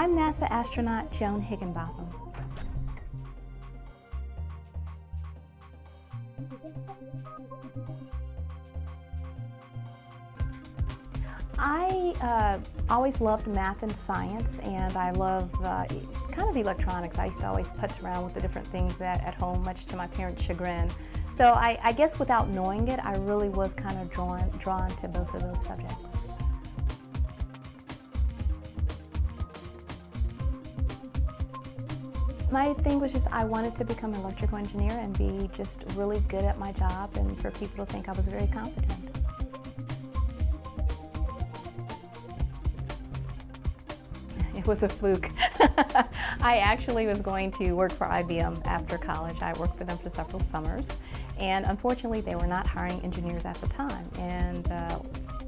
I'm NASA astronaut Joan Higginbotham. I uh, always loved math and science, and I love uh, kind of electronics. I used to always putz around with the different things that at home, much to my parents' chagrin. So I, I guess without knowing it, I really was kind of drawn, drawn to both of those subjects. My thing was just I wanted to become an electrical engineer and be just really good at my job and for people to think I was very competent. It was a fluke. I actually was going to work for IBM after college. I worked for them for several summers and unfortunately they were not hiring engineers at the time. And uh,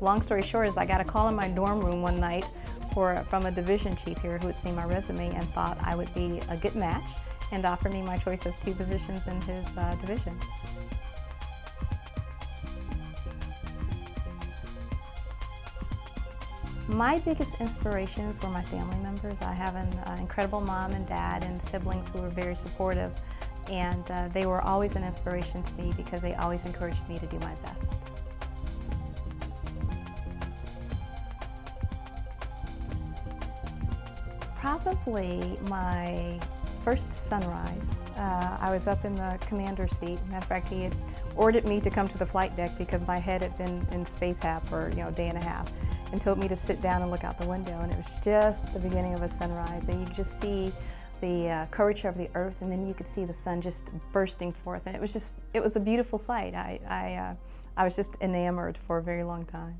long story short is I got a call in my dorm room one night from a division chief here who had seen my resume and thought I would be a good match and offered me my choice of two positions in his uh, division. My biggest inspirations were my family members. I have an uh, incredible mom and dad and siblings who were very supportive and uh, they were always an inspiration to me because they always encouraged me to do my best. Probably my first sunrise. Uh, I was up in the commander seat. Matter of fact, he had ordered me to come to the flight deck because my head had been in space half for you know a day and a half and told me to sit down and look out the window and it was just the beginning of a sunrise and you just see the uh, curvature of the earth and then you could see the sun just bursting forth and it was just it was a beautiful sight I, I, uh, I was just enamored for a very long time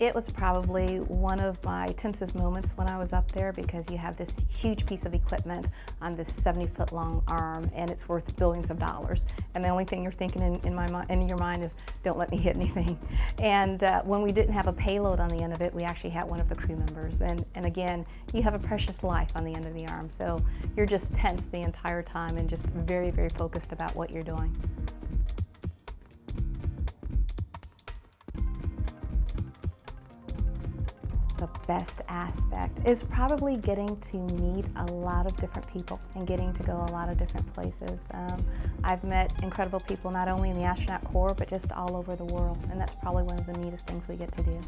It was probably one of my tensest moments when I was up there because you have this huge piece of equipment on this 70 foot long arm and it's worth billions of dollars. And the only thing you're thinking in, in, my, in your mind is, don't let me hit anything. And uh, when we didn't have a payload on the end of it, we actually had one of the crew members. And, and again, you have a precious life on the end of the arm. So you're just tense the entire time and just very, very focused about what you're doing. The best aspect is probably getting to meet a lot of different people and getting to go a lot of different places. Um, I've met incredible people not only in the astronaut corps but just all over the world and that's probably one of the neatest things we get to do.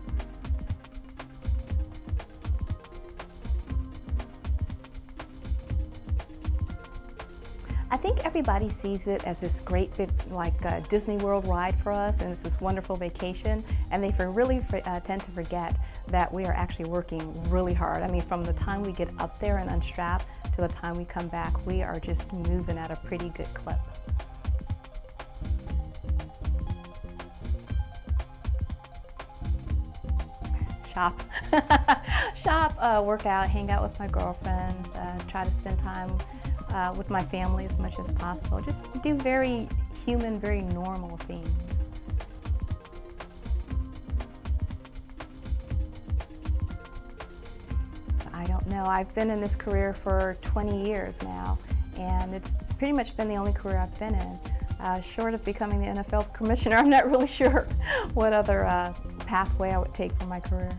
I think everybody sees it as this great big like uh, Disney World ride for us and it's this wonderful vacation and they really uh, tend to forget that we are actually working really hard. I mean, from the time we get up there and unstrap to the time we come back, we are just moving at a pretty good clip. Shop. Shop, uh, work out, hang out with my girlfriends, uh, try to spend time uh, with my family as much as possible. Just do very human, very normal things. Know. I've been in this career for 20 years now, and it's pretty much been the only career I've been in. Uh, short of becoming the NFL commissioner, I'm not really sure what other uh, pathway I would take for my career.